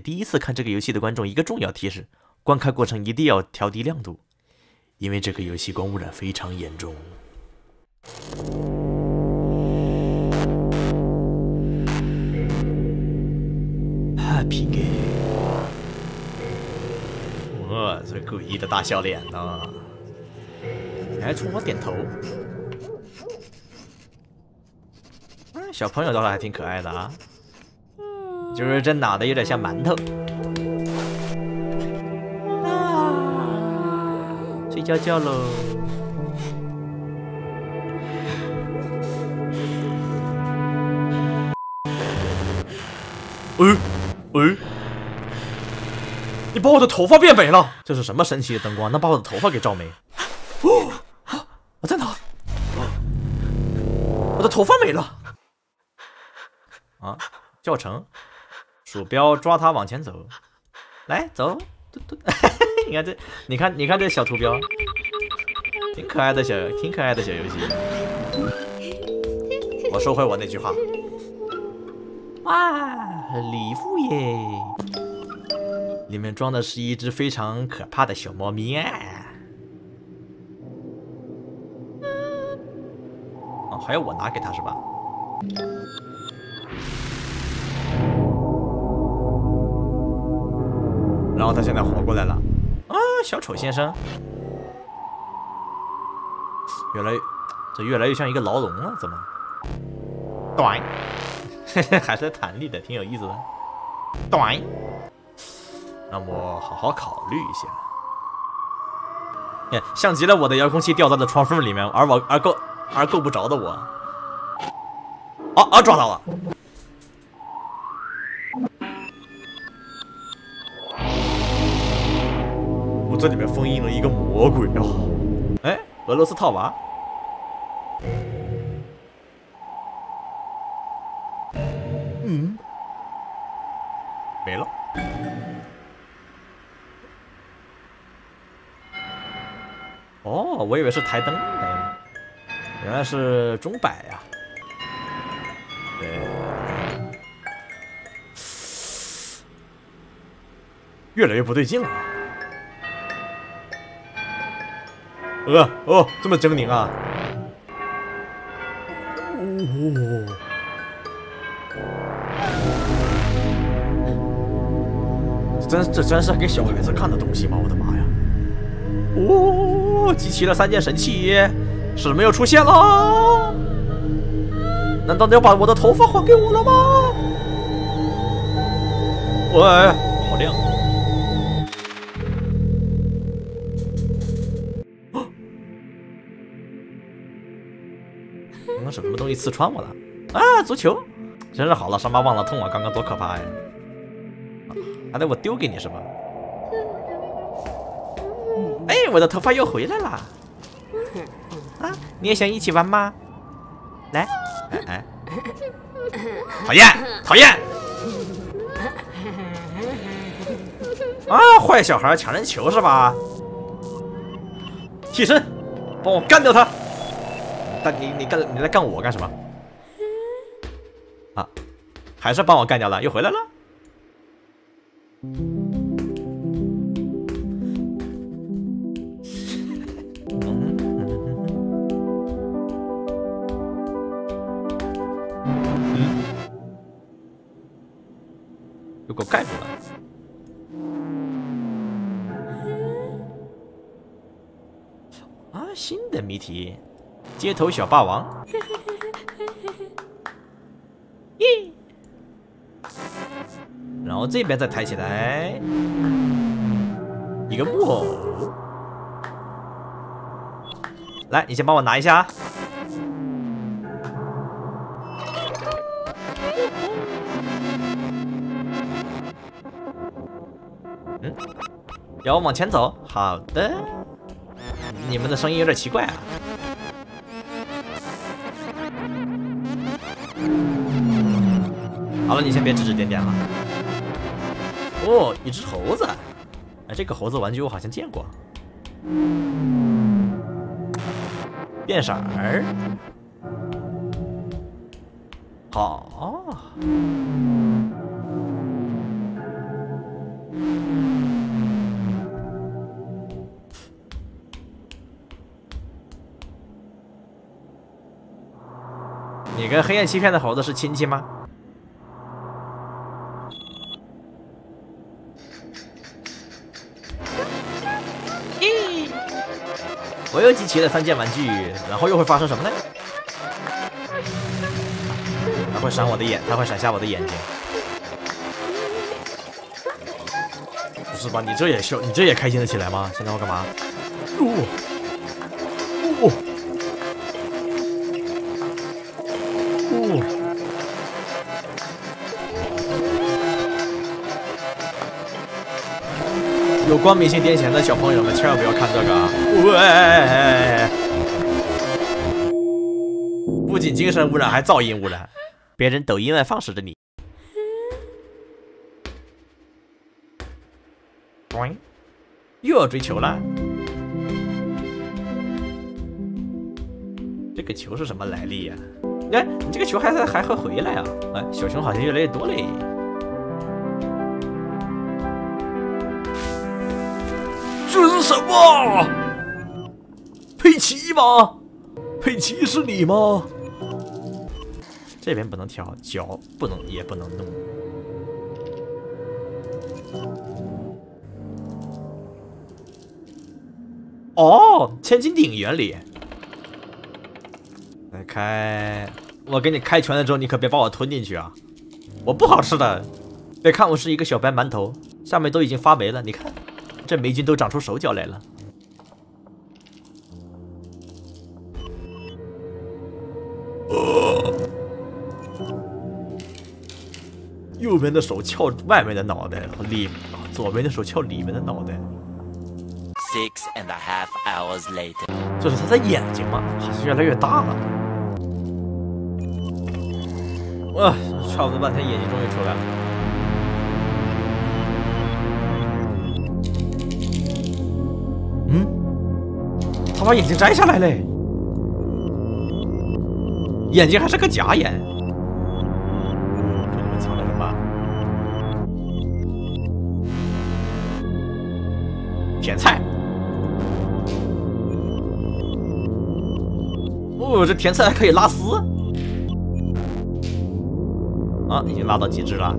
第一次看这个游戏的观众一个重要提示：观看过程一定要调低亮度，因为这个游戏光污染非常严重。Happy Game，我这诡异的大笑脸呢，你还冲我点头。小朋友倒是还挺可爱的啊，就是这脑袋有点像馒头。啊，睡觉觉喽。哎哎，你把我的头发变没了！这是什么神奇的灯光，能把我的头发给照没？哦，我在哪？我的头发没了！啊，教程，鼠标抓它往前走，来走，嘟嘟。你看这，你看，你看这小图标，挺可爱的小，挺可爱的小游戏。我收回我那句话。哇！礼物耶！里面装的是一只非常可怕的小猫咪啊！哦，还要我拿给他是吧？后他现在活过来了啊！小丑先生，越来这越来越像一个牢笼了，怎么？短。还是弹力的，挺有意思的。短，让我好好考虑一下。像极了我的遥控器掉在了窗缝里面，而我而够而够不着的我。啊啊！抓到了！里面封印了一个魔鬼啊！哎，俄罗斯套娃。嗯，没了。哦，我以为是台灯呢，原来是钟摆呀。越来越不对劲了。呃，哦，这么狰狞啊！哦。真这真是给小孩子看的东西吗？我的妈呀！哦，集齐了三件神器，是没有出现了？难道你要把我的头发还给我了吗？喂，好亮！刚刚什么东西刺穿我了？啊，足球！真是好了，伤疤忘了痛啊！刚刚多可怕呀！还得我丢给你是吧？哎，我的头发又回来了！啊，你也想一起玩吗？来，哎，讨厌，讨厌！啊，坏小孩抢人球是吧？替身，帮我干掉他！但你你干你来干我干什么？啊，还是帮我干掉了，又回来了。嗯，又给我盖住了。啊，新的谜题，街头小霸王。耶。然后这边再抬起来一个木偶，来，你先帮我拿一下。嗯，然后往前走，好的。你们的声音有点奇怪啊。好了，你先别指指点点了。哦，一只猴子。哎，这个猴子玩具我好像见过。变色儿。好。你跟黑暗欺骗的猴子是亲戚吗？我又集齐了三件玩具，然后又会发生什么呢？他会闪我的眼，他会闪瞎我的眼睛。不是吧？你这也笑，你这也开心的起来吗？现在要干嘛？哦哦！有光明性癫痫的小朋友们，千万不要看这个啊！喂，不仅精神污染，还噪音污染。别人抖音外放时的你，又要追球了。这个球是什么来历呀？哎，你这个球还还会回来啊？哎，小熊好像越来越多嘞。什么？佩奇吗？佩奇是你吗？这边不能跳，脚不能也不能弄。哦，千斤顶原理。来开，我给你开拳了之后，你可别把我吞进去啊！我不好吃的。别看我是一个小白馒头，下面都已经发霉了，你看。这霉菌都长出手脚来了。右边的手翘外面的脑袋，里左边的手翘里面的脑袋。Six and a half hours later，这是他的眼睛吗？好像越来越大了。哇，差不多半天，眼睛终于出来了。把眼睛摘下来嘞，眼睛还是个假眼。这里面藏了什么？甜菜。哦，这甜菜还可以拉丝。啊，已经拉到极致了。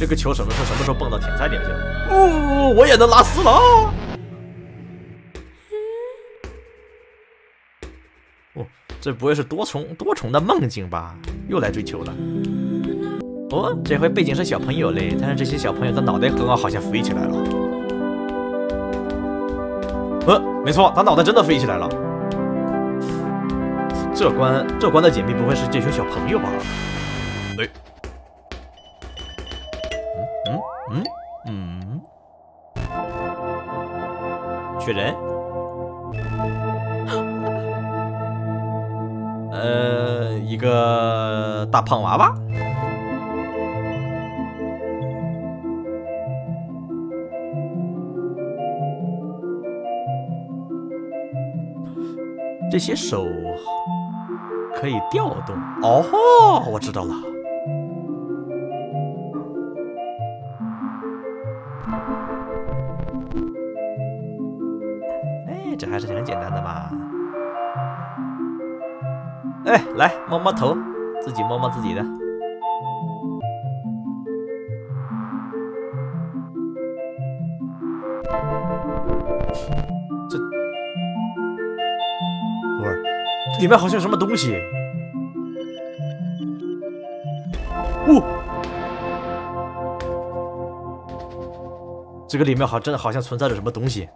这个球什么时候什么时候蹦到甜菜里去了？哦，我也能拉丝了！哦，这不会是多重多重的梦境吧？又来追球了。哦，这回背景是小朋友嘞，但是这些小朋友的脑袋刚刚好像飞起来了。呃，没错，他脑袋真的飞起来了。这关这关的解密不会是这群小朋友吧？嗯嗯，确认。呃，一个大胖娃娃。这些手可以调动。哦，我知道了。哎，来摸摸头，自己摸摸自己的。这，不是，里面好像有什么东西。哦，这个里面好，真的好像存在着什么东西。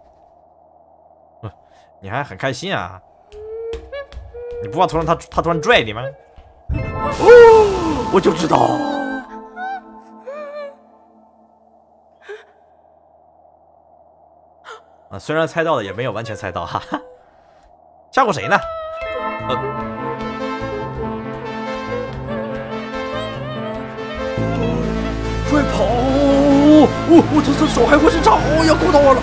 你还很开心啊？你不怕突然他他突然拽你吗？哦，我就知道。啊，虽然猜到了，也没有完全猜到，哈哈。吓唬谁呢？呃，快跑！我我这这手还会是长，要勾到我了。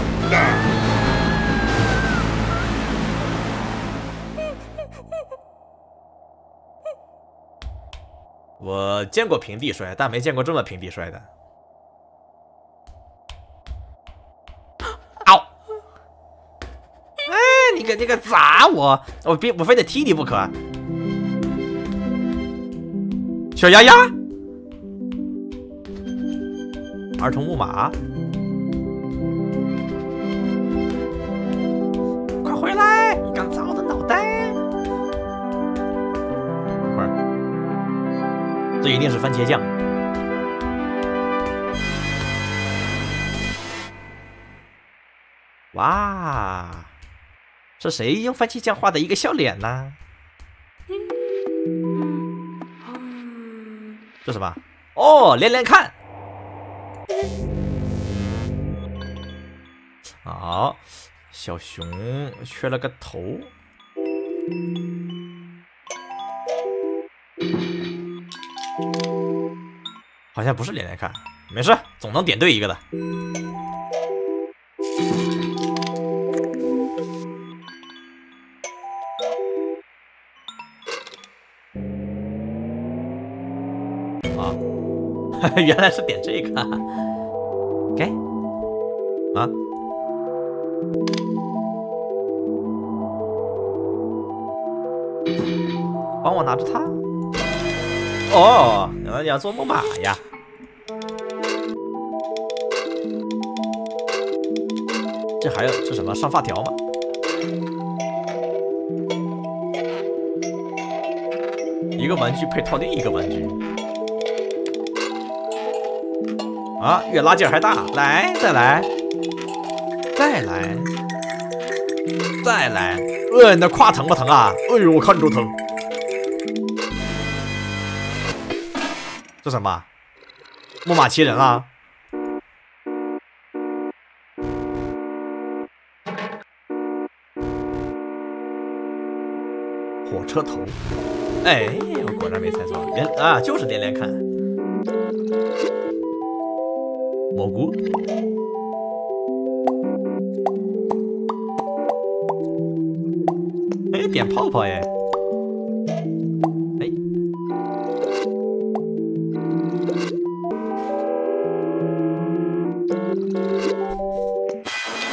我见过平地摔，但没见过这么平地摔的。啊。哎，你个你个砸我，我必我非得踢你不可。小丫丫。儿童木马。一定是番茄酱。哇，是谁用番茄酱画的一个笑脸呢？这什么？哦，连连看。好，小熊缺了个头。好像不是连连看，没事，总能点对一个的。啊 原来是点这个，给啊！帮我拿着它。哦，原来要做木马呀！这还有这什么上发条吗？一个玩具配套另一个玩具。啊，越拉劲还大！来，再来，再来，再来！呃，你那胯疼不疼啊？哎呦，我看着疼。这什么？木马骑人啊？火车头。哎，我果然没猜错，连啊，就是连连看。蘑菇，哎，点泡泡！哎，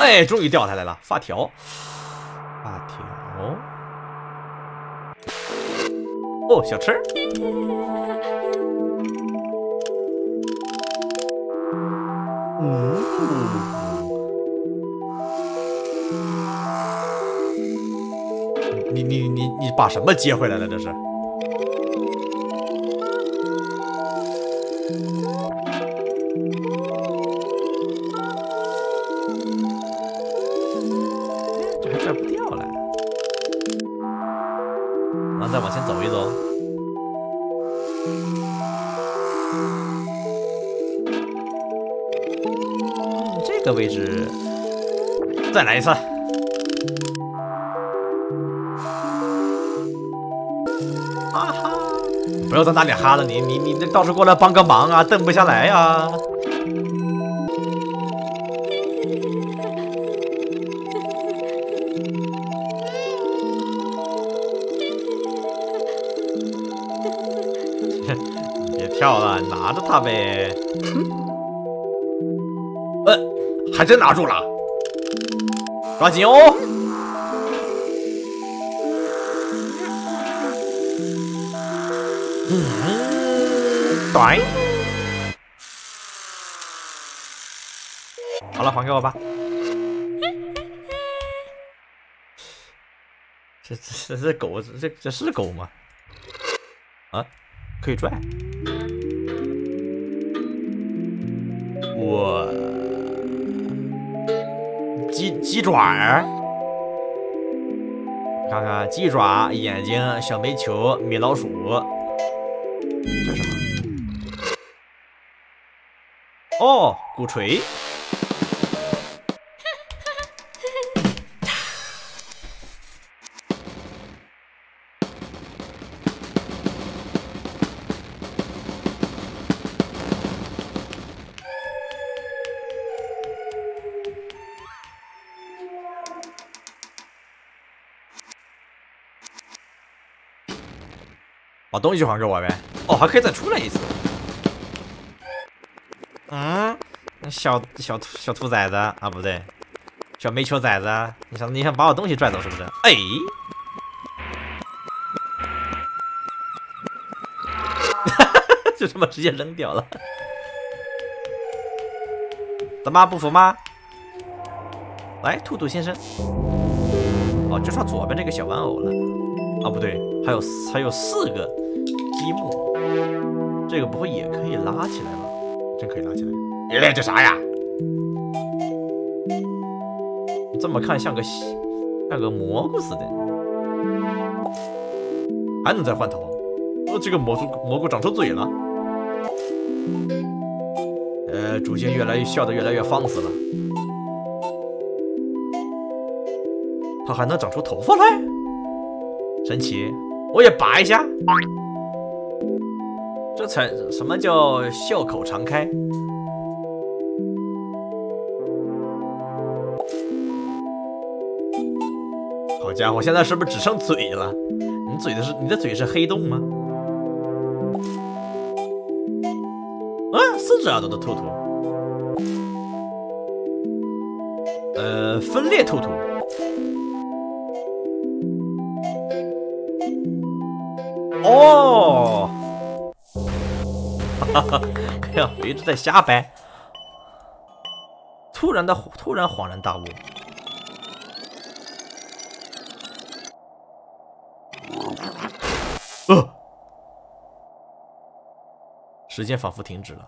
哎，终于掉下来了，发条，发条，哦，小吃。嗯你你你你把什么接回来了？这是？这还拽不掉了，然后再往前走一走。这个位置，再来一次。啊哈不要在那里哈了，你你你这倒是过来帮个忙啊，蹬不下来呀！好了，拿着它呗。呃，还真拿住了，抓紧哦！嗯，短，好了，还给我吧。这这这狗，这这是狗吗？啊，可以拽。我鸡鸡爪儿，看看鸡爪、眼睛、小煤球、米老鼠。这什么？哦，鼓槌。东西还给我呗。哦，还可以再出来一次。嗯，小小兔小兔崽子啊，不对，小煤球崽子，你想你想把我东西拽走是不是？哎，就这么直接扔掉了。怎么不服吗？来，兔兔先生。哦，就差左边这个小玩偶了。啊，不对，还有还有四个积木，这个不会也可以拉起来吧？真可以拉起来。哎，这啥呀？这么看像个像个蘑菇似的，还能再换头？哦，这个蘑菇蘑菇长出嘴了，呃，逐渐越来越笑得越来越放肆了。它还能长出头发来，神奇！我也拔一下，这才什么叫笑口常开？好家伙，现在是不是只剩嘴了？你嘴的是你的嘴是黑洞吗？啊，四只耳朵的兔兔，呃，分裂兔兔。哦，哎呀，我一直在瞎掰，突然的突然恍然大悟。呃，时间仿佛停止了。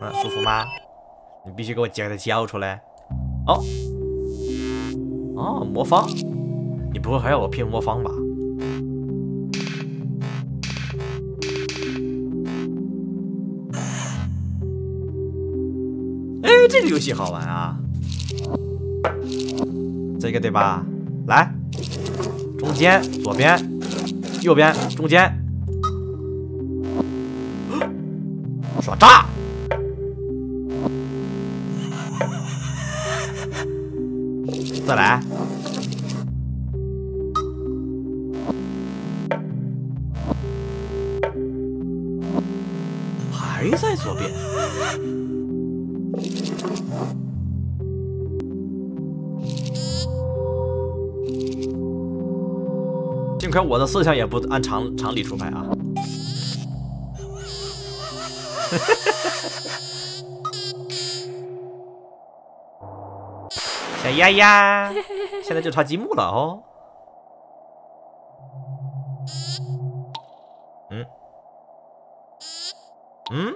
嗯，舒服吗？你必须给我接它叫出来。哦，哦，魔方，你不会还要我拼魔方吧？哎这个游戏好玩啊，这个对吧？来，中间、左边、右边、中间，耍炸！再来，还在左边。幸亏我的思想也不按常常理出牌啊！小丫丫，现在就差积木了哦。嗯嗯，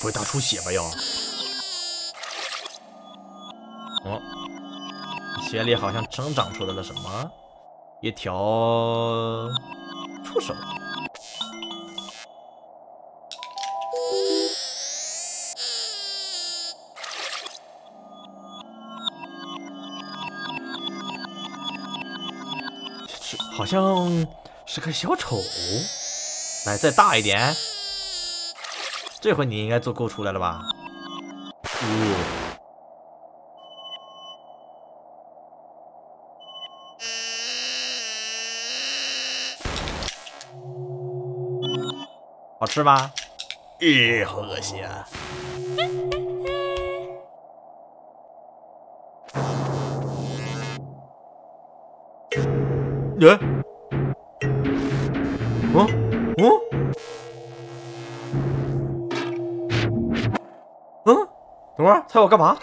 不会大出血吧？要？哦，鞋里好像生长出来了什么？一条触手。好像是个小丑。来，再大一点。这回你应该做够出来了吧？哦。好吃吗？咦，好恶心啊！耶？哦哦？嗯？等会儿，猜我干嘛？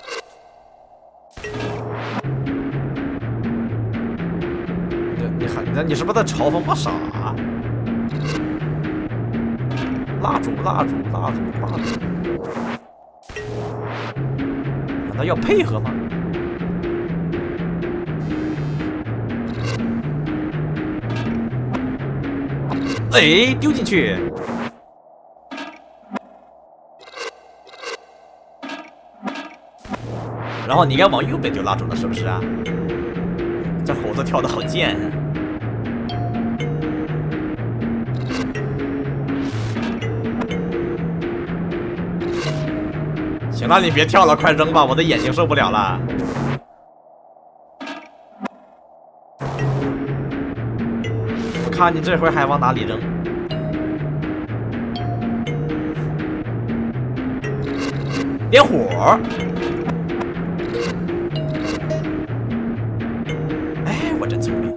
你你还你你是不是在嘲讽我傻？蜡烛，蜡烛，蜡烛，蜡烛，难道要配合吗？哎，丢进去，然后你应该往右边丢蜡烛了，是不是啊？这猴子跳的好贱！行了，你别跳了，快扔吧，我的眼睛受不了了。看你这回还往哪里扔？点火！哎，我真聪明。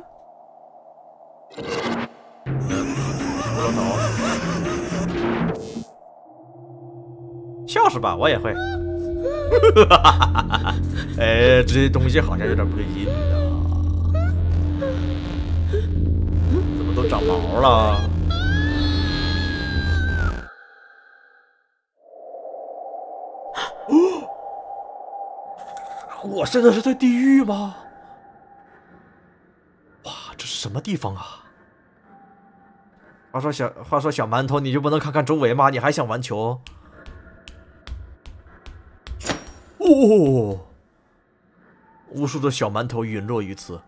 骷髅头，笑是吧？我也会。哎，这些东西好像有点不对劲长毛了？我现在是在地狱吗？哇，这是什么地方啊？话说小话说小馒头，你就不能看看周围吗？你还想玩球？哦，无数的小馒头陨落于此。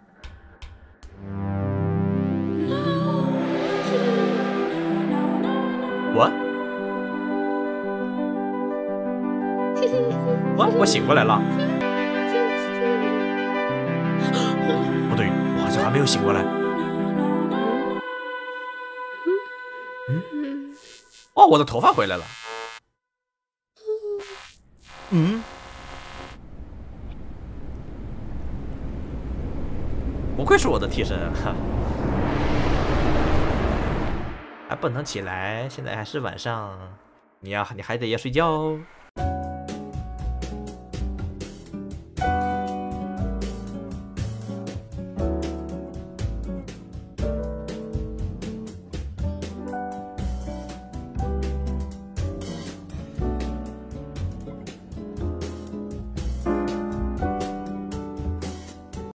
我醒过来了。不对，我好像还没有醒过来。嗯？哦，我的头发回来了。嗯？不愧是我的替身，哈！还不能起来，现在还是晚上，你呀，你还得要睡觉哦。